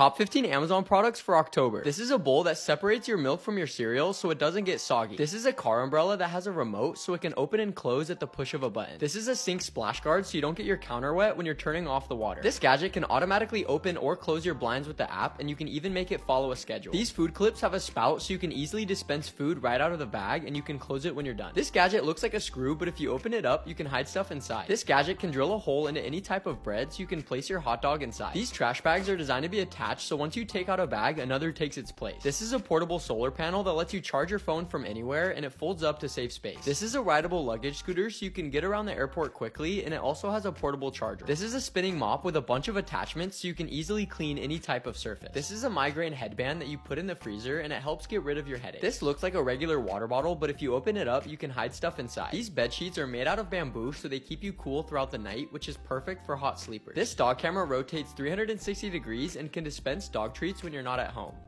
Top 15 Amazon products for October. This is a bowl that separates your milk from your cereal so it doesn't get soggy. This is a car umbrella that has a remote so it can open and close at the push of a button. This is a sink splash guard so you don't get your counter wet when you're turning off the water. This gadget can automatically open or close your blinds with the app and you can even make it follow a schedule. These food clips have a spout so you can easily dispense food right out of the bag and you can close it when you're done. This gadget looks like a screw but if you open it up you can hide stuff inside. This gadget can drill a hole into any type of bread so you can place your hot dog inside. These trash bags are designed to be attached so once you take out a bag, another takes its place. This is a portable solar panel that lets you charge your phone from anywhere and it folds up to save space. This is a rideable luggage scooter so you can get around the airport quickly and it also has a portable charger. This is a spinning mop with a bunch of attachments so you can easily clean any type of surface. This is a migraine headband that you put in the freezer and it helps get rid of your headache. This looks like a regular water bottle, but if you open it up, you can hide stuff inside. These bed sheets are made out of bamboo so they keep you cool throughout the night, which is perfect for hot sleepers. This dog camera rotates 360 degrees and can dispense dog treats when you're not at home.